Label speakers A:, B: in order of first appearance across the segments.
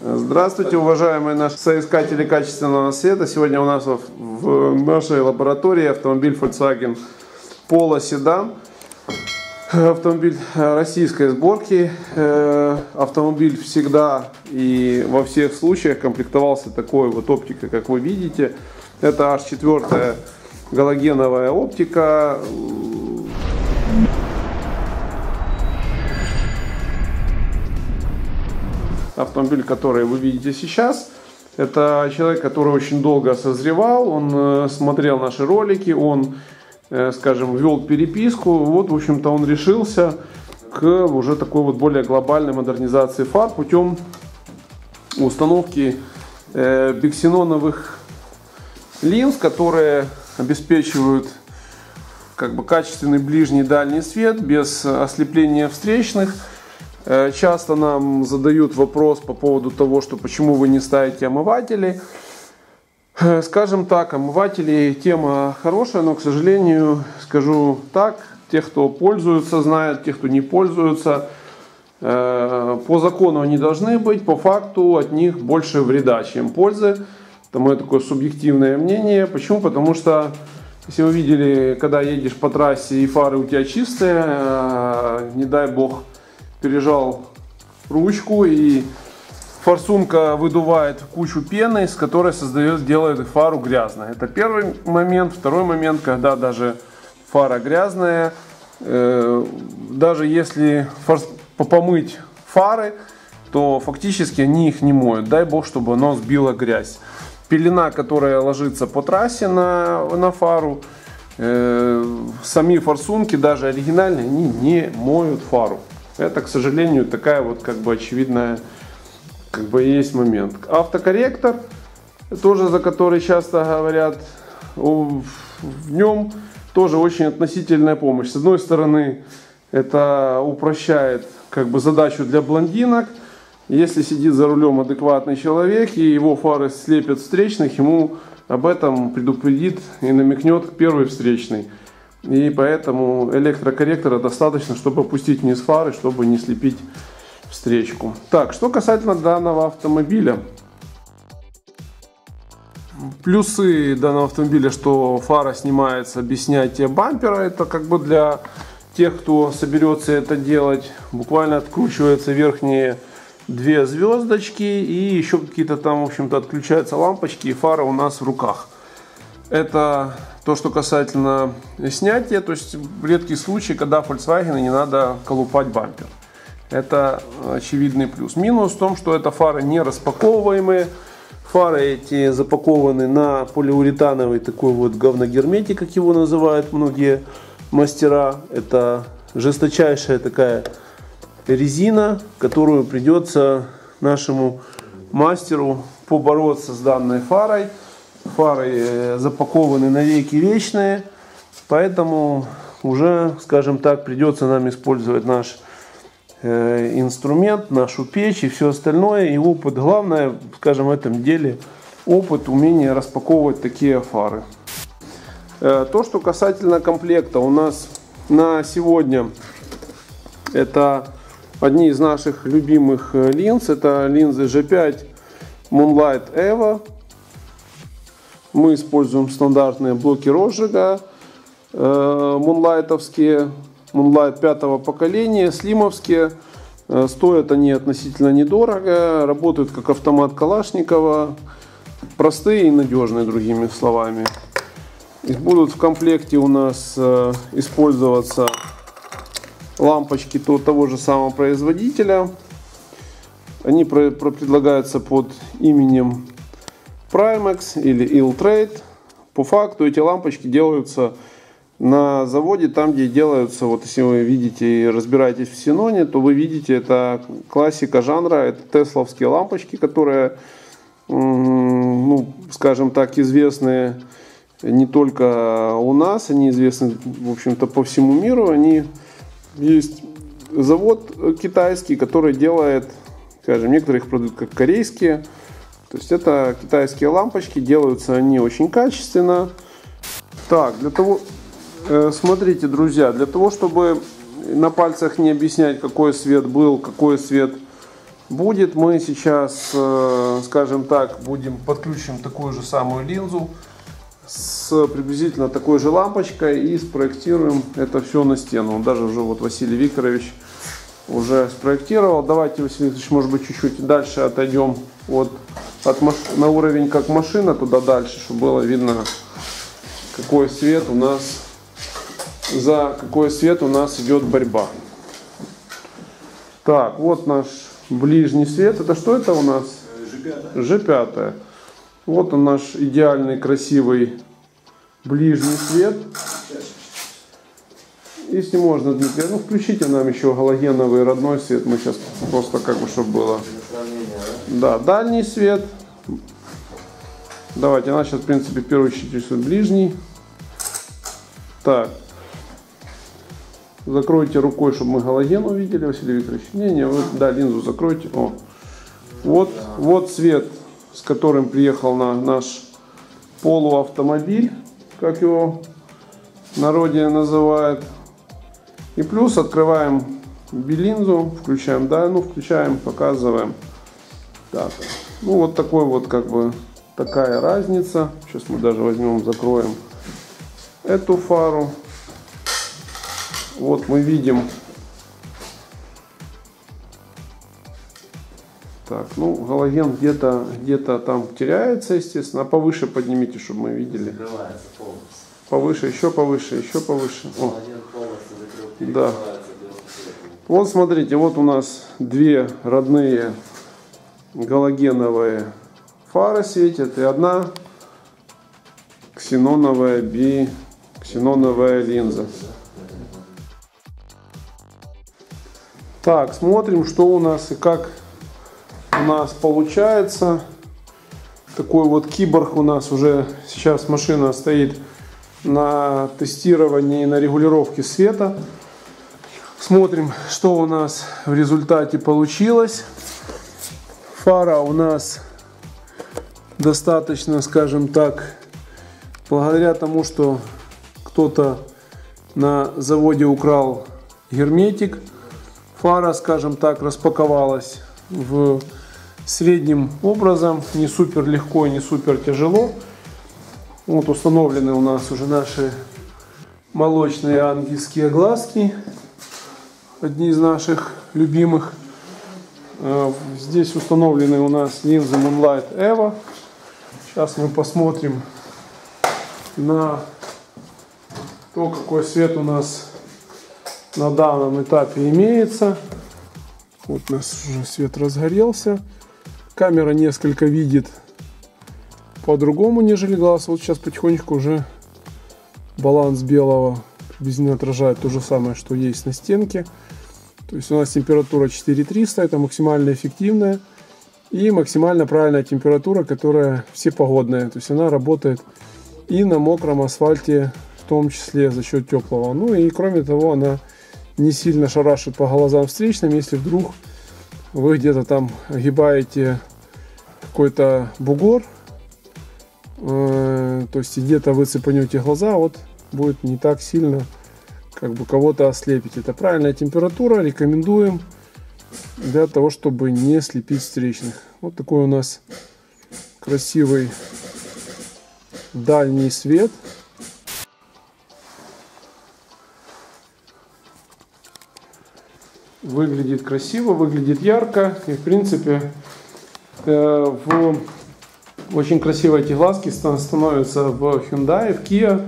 A: Здравствуйте, уважаемые наши соискатели качественного света. Сегодня у нас в, нашей лаборатории автомобиль Volkswagen Polo Sedan. Автомобиль российской сборки. Э, автомобиль всегда и во всех случаях комплектовался такой вот оптикой, как вы видите. Это аж четвертая галогеновая оптика. Автомобиль, который вы видите сейчас. Это человек, который очень долго созревал, он э, смотрел наши ролики, он, э, скажем, вел переписку. Вот, в общем-то, он решился к уже такой вот более глобальной модернизации фар путем установки э, биксеноновых линз, которые обеспечивают как бы качественный ближний и дальний свет без ослепления встречных. Э, часто нам задают вопрос по поводу того, что почему вы не ставите омыватели. Э, скажем так, омыватели тема хорошая, но, к сожалению, скажу так, тех, кто пользуются, знают, тех, кто не пользуются, э, по закону они должны быть, по факту от них больше вреда, чем пользы. Это мое такое субъективное мнение. Почему? Потому что, если вы видели, когда едешь по трассе и фары у тебя чистые, не дай бог, пережал ручку и форсунка выдувает кучу пены, с которой создает, делает фару грязной. Это первый момент. Второй момент, когда даже фара грязная, э, даже если форс, помыть фары, то фактически они их не моют. Дай бог, чтобы оно сбило грязь. Пелена, которая ложится по трассе на, на фару, э, сами форсунки, даже оригинальные, они не моют фару. Это, к сожалению, такая вот как бы очевидная как бы есть момент. Автокорректор, тоже за который часто говорят, в нем тоже очень относительная помощь. С одной стороны, это упрощает как бы задачу для блондинок. Если сидит за рулем адекватный человек и его фары слепят встречных, ему об этом предупредит и намекнет первый встречный. И поэтому электрокорректора достаточно, чтобы опустить вниз фары, чтобы не слепить встречку. Так, что касательно данного автомобиля. Плюсы данного автомобиля, что фара снимается без снятия бампера. Это как бы для тех, кто соберется это делать. Буквально откручиваются верхние две звездочки и еще какие-то там, в общем-то, отключаются лампочки и фара у нас в руках. Это то, что касательно снятия, то есть редкий случай, когда Volkswagen не надо колупать бампер. Это очевидный плюс. Минус в том, что это фары не распаковываемые. Фары эти запакованы на полиуретановый такой вот говногерметик, как его называют многие мастера. Это жесточайшая такая резина, которую придется нашему мастеру побороться с данной фарой фары э, запакованы на веки вечные, поэтому уже, скажем так, придется нам использовать наш э, инструмент, нашу печь и все остальное. И опыт, главное, скажем, в этом деле, опыт, умение распаковывать такие фары. Э, то, что касательно комплекта, у нас на сегодня это одни из наших любимых линз. Это линзы G5 Moonlight Evo мы используем стандартные блоки розжига, э, мунлайтовские, мунлайт пятого поколения, слимовские. Э, стоят они относительно недорого, работают как автомат Калашникова, простые и надежные, другими словами. Будут в комплекте у нас э, использоваться лампочки того же самого производителя. Они предлагаются под именем Primex или Iltrade. По факту эти лампочки делаются на заводе, там где делаются, вот если вы видите и разбираетесь в Синоне, то вы видите, это классика жанра, это тесловские лампочки, которые, ну, скажем так, известны не только у нас, они известны, в общем-то, по всему миру. Они есть завод китайский, который делает, скажем, некоторых продуктов как корейские, то есть это китайские лампочки, делаются они очень качественно. Так, для того, э, смотрите, друзья, для того, чтобы на пальцах не объяснять, какой свет был, какой свет будет. Мы сейчас, э, скажем так, будем подключим такую же самую линзу с приблизительно такой же лампочкой и спроектируем это все на стену. Даже уже вот Василий Викторович уже спроектировал. Давайте, Василий Викторович, может быть, чуть-чуть дальше отойдем от, от маш... на уровень как машина туда дальше, чтобы было видно, какой свет у нас за какой свет у нас идет борьба. Так, вот наш ближний свет. Это что это у нас?
B: G5.
A: G5. Вот он наш идеальный, красивый ближний свет. Если можно, Дмитрий, ну включите нам еще галогеновый родной свет. Мы сейчас просто как бы, чтобы было.
B: Да?
A: Да, дальний свет. Давайте, она сейчас, в принципе, в первую очередь ближний. Так. Закройте рукой, чтобы мы галоген увидели, Василий Викторович. Не-не, вы, да, линзу закройте. О. Вот, вот цвет, с которым приехал на наш полуавтомобиль, как его в народе называют. И плюс открываем билинзу, включаем, да, ну включаем, показываем. Так, ну вот такой вот как бы такая разница. Сейчас мы даже возьмем, закроем эту фару. Вот мы видим. Так, ну галоген где-то где-то там теряется, естественно. А повыше поднимите, чтобы мы видели. Повыше, еще повыше, еще повыше. О. Да. Вот смотрите, вот у нас две родные галогеновые фары светят и одна ксеноновая би ксеноновая линза. Так, смотрим, что у нас и как у нас получается. Такой вот киборг у нас уже сейчас машина стоит на тестировании, на регулировке света. Смотрим, что у нас в результате получилось. Фара у нас достаточно, скажем так, благодаря тому, что кто-то на заводе украл герметик, фара, скажем так, распаковалась в средним образом, не супер легко не супер тяжело. Вот установлены у нас уже наши молочные ангельские глазки одни из наших любимых. Э, Здесь установлены у нас линзы Moonlight Evo. Сейчас мы посмотрим на то, какой свет у нас на данном этапе имеется. Вот у нас уже свет разгорелся. Камера несколько видит по-другому, нежели глаз. Вот сейчас потихонечку уже баланс белого приблизительно отражает то же самое, что есть на стенке. То есть у нас температура 4300, это максимально эффективная и максимально правильная температура, которая всепогодная. То есть она работает и на мокром асфальте, в том числе за счет теплого. Ну и кроме того, она не сильно шарашит по глазам встречным, если вдруг вы где-то там огибаете какой-то бугор, э, то есть где-то вы цепанете глаза, вот будет не так сильно как бы кого-то ослепить. Это правильная температура, рекомендуем для того, чтобы не слепить встречных. Вот такой у нас красивый дальний свет. Выглядит красиво, выглядит ярко. И в принципе э, в очень красивые эти глазки ста- становятся в Hyundai, в Kia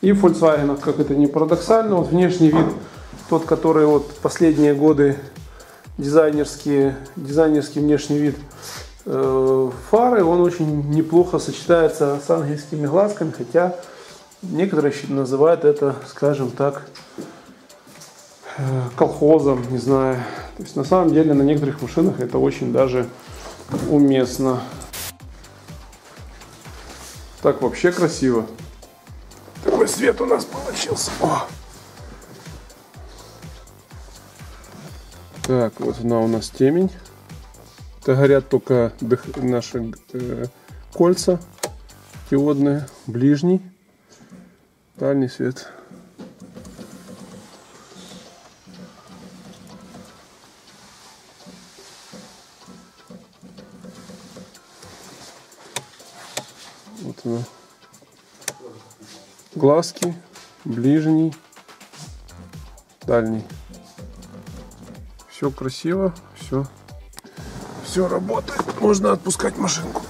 A: и в Volkswagen, как это не парадоксально. Вот внешний вид, тот, который вот последние годы дизайнерский, дизайнерский внешний вид э, фары, он очень неплохо сочетается с ангельскими глазками, хотя некоторые называют это, скажем так, э, колхозом, не знаю. То есть на самом деле на некоторых машинах это очень даже уместно. Так вообще красиво. Свет у нас получился. О! Так, вот она у нас темень. Это горят только наши э, кольца диодные, ближний, дальний свет. Глазки, ближний, дальний. Все красиво, все, все работает. Можно отпускать машинку.